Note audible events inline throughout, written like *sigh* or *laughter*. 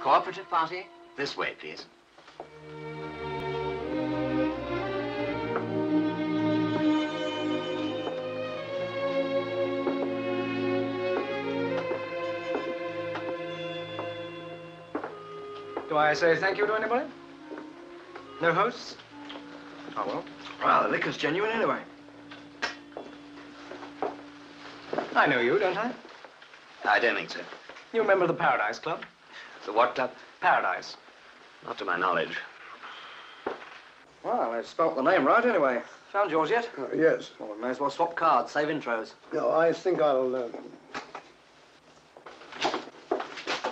Cooperative party, this way, please. Do I say thank you to anybody? No hosts? Oh, well. Well, the liquor's genuine anyway. I know you, don't I? I don't think so. You remember the Paradise Club? The what club? Paradise. Not to my knowledge. Well, they've spelt the name right anyway. Found yours yet? Uh, yes. Well, we may as well swap cards, save intros. No, I think I'll. Uh...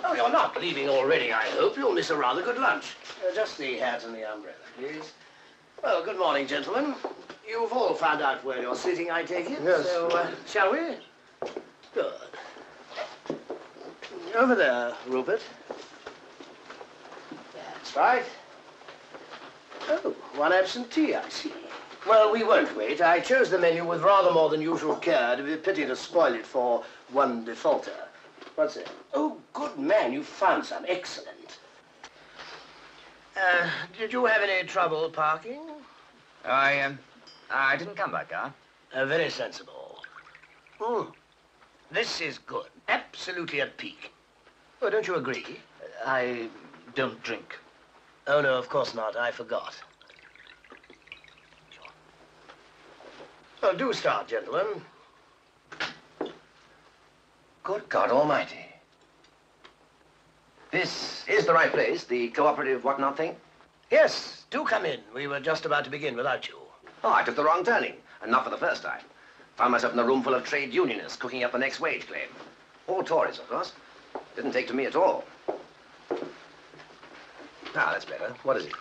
Oh, you're not leaving already, I hope. You'll miss a rather good lunch. Uh, just the hat and the umbrella, please. Well, good morning, gentlemen. You've all found out where you're sitting, I take it. Yes. So, uh, shall we? Good. Over there, Rupert. That's right. Oh, one absentee, I see. Well, we won't wait. I chose the menu with rather more than usual care. It'd be a pity to spoil it for one defaulter. What's it? Oh, good man, you found some. Excellent. Uh, did you have any trouble parking? I, um, I didn't come by car. Uh, very sensible. Hmm. This is good. Absolutely at peak. Oh, don't you agree? I don't drink. Oh, no, of course not. I forgot. Well, do start, gentlemen. Good God Almighty. This is the right place, the cooperative whatnot thing? Yes, do come in. We were just about to begin without you. Oh, I took the wrong turning, and not for the first time. Found myself in a room full of trade unionists cooking up the next wage claim. All Tories, of course. Didn't take to me at all. Ah, that's better. What is it?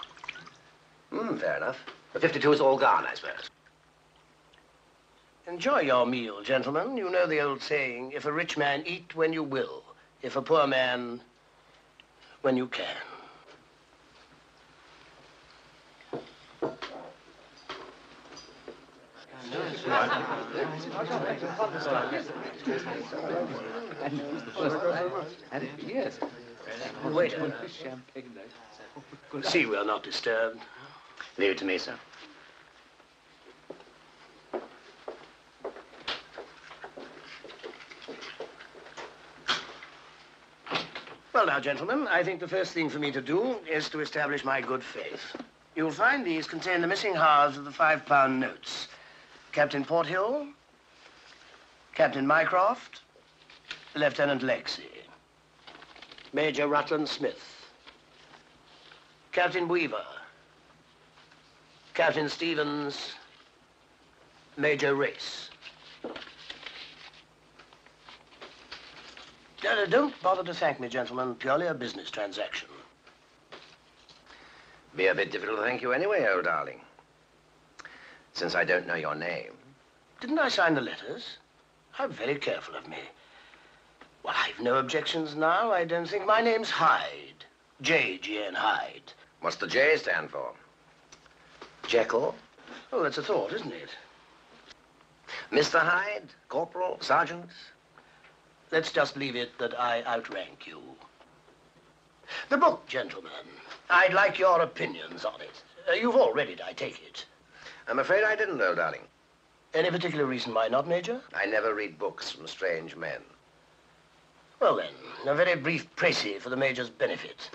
Hmm, fair enough. The 52 is all gone, I suppose. Enjoy your meal, gentlemen. You know the old saying, if a rich man eat when you will, if a poor man, when you can. Yes. Waiter. See we're not disturbed. Leave it to me, sir. Well, now, gentlemen, I think the first thing for me to do is to establish my good faith. You'll find these contain the missing halves of the five-pound notes. Captain Porthill, Captain Mycroft, Lieutenant Lexy, Major Rutland Smith, Captain Weaver, Captain Stevens, Major Race. Uh, don't bother to thank me, gentlemen. Purely a business transaction. Be a bit difficult to thank you anyway, old darling. Since I don't know your name. Didn't I sign the letters? How very careful of me. Well, I've no objections now. I don't think my name's Hyde. J.G.N. Hyde. What's the J stand for? Jekyll? Oh, that's a thought, isn't it? Mr. Hyde? Corporal? Sergeant? Let's just leave it that I outrank you. The book, gentlemen. I'd like your opinions on it. Uh, you've all read it, I take it. I'm afraid I didn't, old darling. Any particular reason why not, Major? I never read books from strange men. Well, then, a very brief précis for the Major's benefit.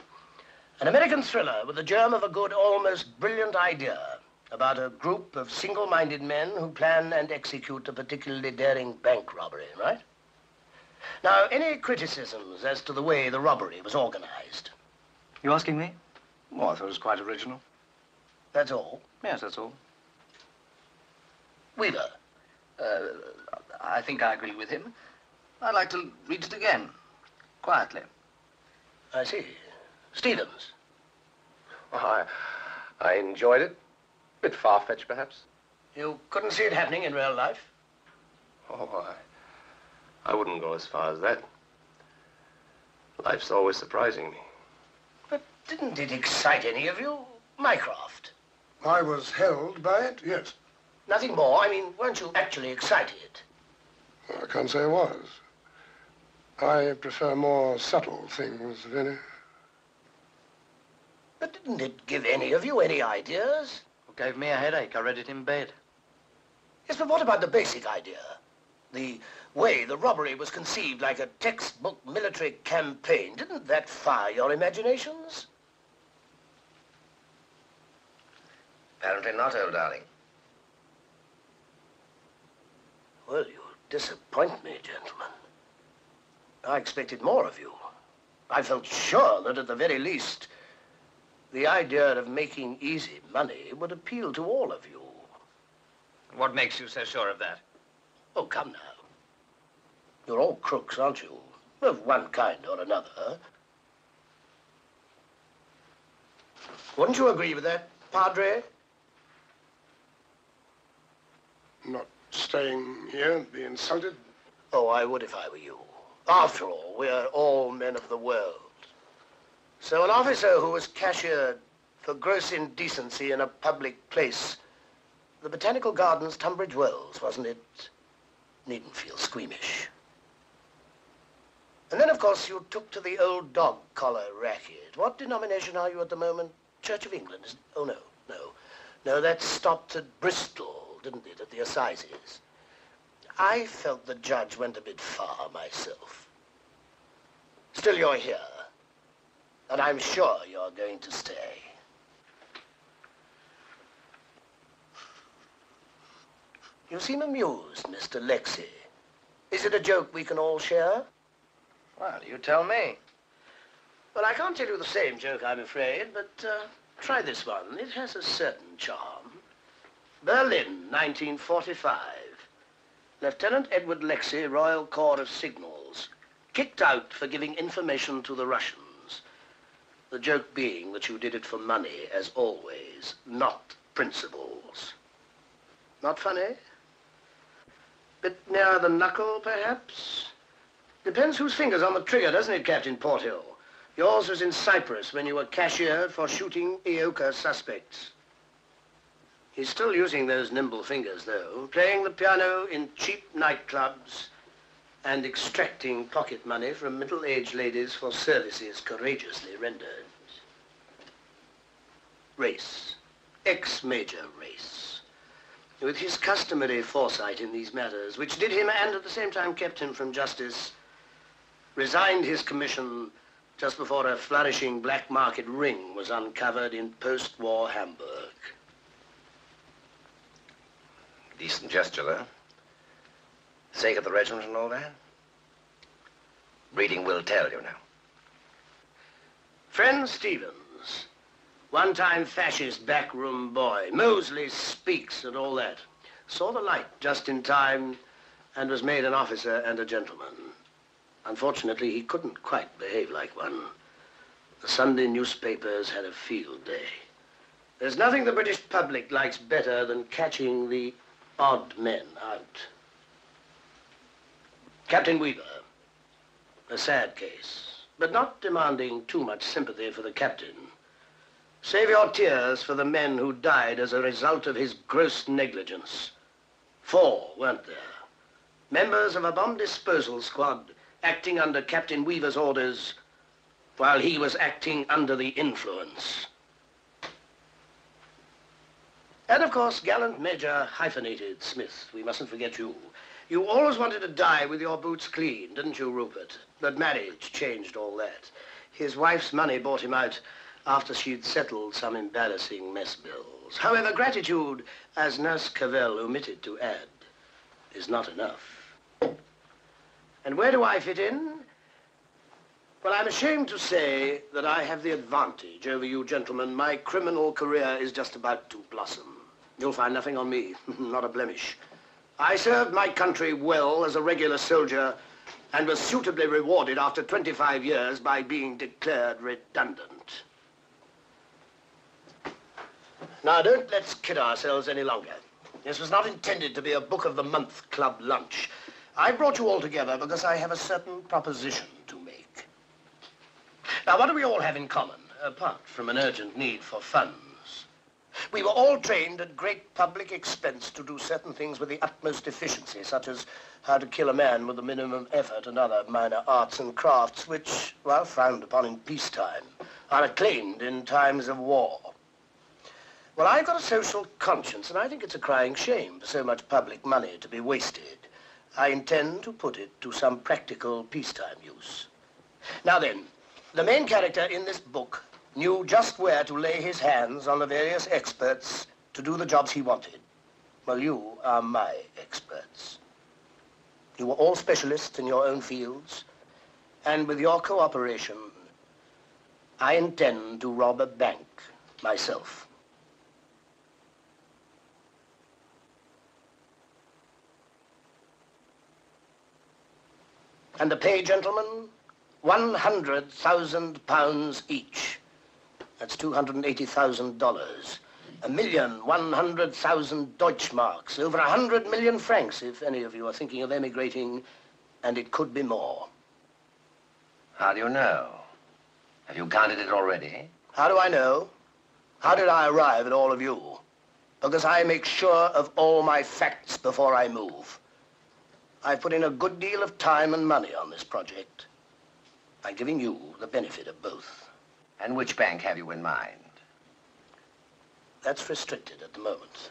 An American thriller with the germ of a good, almost brilliant idea about a group of single-minded men who plan and execute a particularly daring bank robbery, right? Now, any criticisms as to the way the robbery was organized? You asking me? Well, I thought it was quite original. That's all. Yes, that's all. Weaver. Uh, I think I agree with him. I'd like to read it again, quietly. I see. Stevens. I, I enjoyed it. A bit far-fetched, perhaps. You couldn't see it happening in real life? Oh, I, I wouldn't go as far as that. Life's always surprising me. But didn't it excite any of you? Mycroft. I was held by it, yes. Nothing more. I mean, weren't you actually excited? I can't say I was. I prefer more subtle things, Vinny. But didn't it give any of you any ideas? It gave me a headache. I read it in bed. Yes, but what about the basic idea? The way the robbery was conceived like a textbook military campaign. Didn't that fire your imaginations? Apparently not, old darling. Well, you disappoint me, gentlemen. I expected more of you. I felt sure that at the very least, the idea of making easy money would appeal to all of you. What makes you so sure of that? Oh, come now. You're all crooks, aren't you? Of one kind or another. Wouldn't you agree with that, Padre? Not staying here and be insulted. Oh, I would if I were you. After all, we're all men of the world. So an officer who was cashiered for gross indecency in a public place, the Botanical Gardens, Tunbridge Wells, wasn't it? Needn't feel squeamish. And then, of course, you took to the old dog collar racket. What denomination are you at the moment? Church of England, is Oh, no, no. No, that stopped at Bristol, didn't it, at the Assizes? I felt the judge went a bit far myself. Still, you're here. And I'm sure you're going to stay. You seem amused, Mr. Lexy. Is it a joke we can all share? Well, you tell me. Well, I can't tell you the same joke, I'm afraid, but uh, try this one. It has a certain charm. Berlin, 1945. Lieutenant Edward Lexy, Royal Corps of Signals, kicked out for giving information to the Russians. The joke being that you did it for money, as always, not principles. Not funny? Bit nearer the knuckle, perhaps? Depends whose finger's on the trigger, doesn't it, Captain Porthill? Yours was in Cyprus when you were cashiered for shooting EOKA suspects. He's still using those nimble fingers, though, playing the piano in cheap nightclubs and extracting pocket money from middle-aged ladies for services courageously rendered. Race. Ex-Major Race. With his customary foresight in these matters, which did him and at the same time kept him from justice, resigned his commission just before a flourishing black market ring was uncovered in post-war Hamburg. Decent gesture, though. Sake of the regiment and all that. Breeding will tell, you know. Friend Stevens, one-time fascist backroom boy, Mosley speaks and all that, saw the light just in time and was made an officer and a gentleman. Unfortunately, he couldn't quite behave like one. The Sunday newspapers had a field day. There's nothing the British public likes better than catching the odd men out. Captain Weaver, a sad case, but not demanding too much sympathy for the captain. Save your tears for the men who died as a result of his gross negligence. Four, weren't there? Members of a bomb disposal squad acting under Captain Weaver's orders while he was acting under the influence. And of course, gallant Major Hyphenated Smith. We mustn't forget you. You always wanted to die with your boots clean, didn't you, Rupert? But marriage changed all that. His wife's money bought him out after she'd settled some embarrassing mess bills. However, gratitude, as Nurse Cavell omitted to add, is not enough. And where do I fit in? Well, I'm ashamed to say that I have the advantage over you gentlemen. My criminal career is just about to blossom. You'll find nothing on me, *laughs* not a blemish. I served my country well as a regular soldier and was suitably rewarded after 25 years by being declared redundant. Now, don't let's kid ourselves any longer. This was not intended to be a Book of the Month club lunch. I brought you all together because I have a certain proposition. Now, what do we all have in common, apart from an urgent need for funds? We were all trained at great public expense to do certain things with the utmost efficiency, such as how to kill a man with the minimum effort and other minor arts and crafts which, while frowned upon in peacetime, are acclaimed in times of war. Well, I've got a social conscience, and I think it's a crying shame for so much public money to be wasted. I intend to put it to some practical peacetime use. Now then, the main character in this book knew just where to lay his hands on the various experts to do the jobs he wanted. Well, you are my experts. You were all specialists in your own fields, and with your cooperation, I intend to rob a bank myself. And the pay, gentlemen, 100,000 pounds each. That's $280,000. A million, 100,000 Deutschmarks. Over a hundred million francs, if any of you are thinking of emigrating. And it could be more. How do you know? Have you counted it already? How do I know? How did I arrive at all of you? Because I make sure of all my facts before I move. I've put in a good deal of time and money on this project. I'm giving you the benefit of both. And which bank have you in mind? That's restricted at the moment.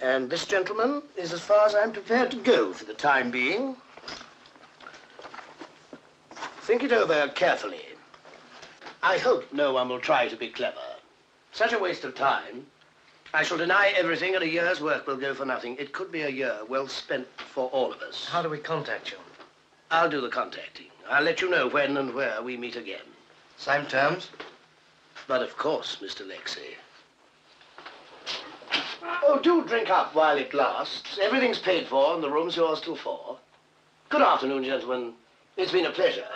And this gentleman is as far as I'm prepared to go for the time being. Think it over carefully. I hope no one will try to be clever. Such a waste of time. I shall deny everything and a year's work will go for nothing. It could be a year well spent for all of us. How do we contact you? I'll do the contacting. I'll let you know when and where we meet again. Same terms? But of course, Mr. Lexy. *coughs* Oh, do drink up while it lasts. Everything's paid for and the room's yours till four. Good afternoon, gentlemen. It's been a pleasure.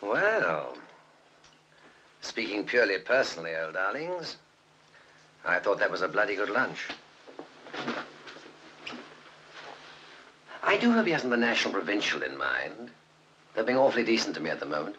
Well, speaking purely personally, old darlings, I thought that was a bloody good lunch. I do hope he hasn't the National Provincial in mind. They're being awfully decent to me at the moment.